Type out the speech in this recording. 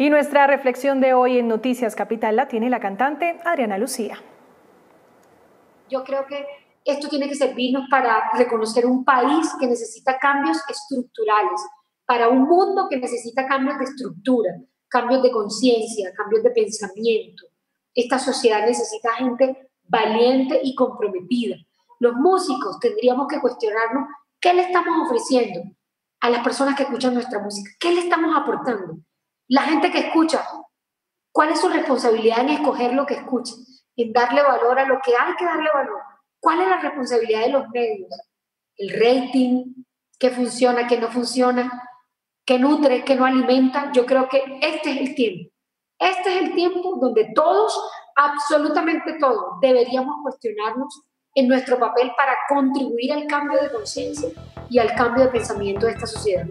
Y nuestra reflexión de hoy en Noticias Capital la tiene la cantante Adriana Lucía. Yo creo que esto tiene que servirnos para reconocer un país que necesita cambios estructurales, para un mundo que necesita cambios de estructura, cambios de conciencia, cambios de pensamiento. Esta sociedad necesita gente valiente y comprometida. Los músicos tendríamos que cuestionarnos qué le estamos ofreciendo a las personas que escuchan nuestra música, qué le estamos aportando. La gente que escucha, ¿cuál es su responsabilidad en escoger lo que escucha? En darle valor a lo que hay que darle valor. ¿Cuál es la responsabilidad de los medios? El rating, qué funciona, qué no funciona, qué nutre, qué no alimenta. Yo creo que este es el tiempo. Este es el tiempo donde todos, absolutamente todos, deberíamos cuestionarnos en nuestro papel para contribuir al cambio de conciencia y al cambio de pensamiento de esta sociedad.